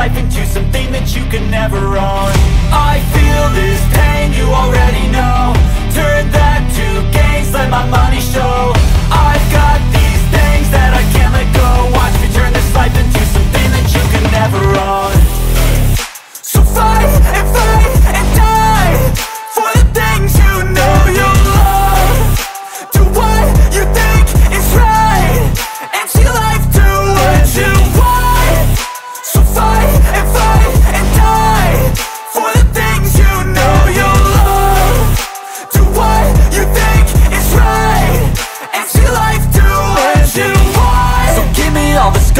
life into something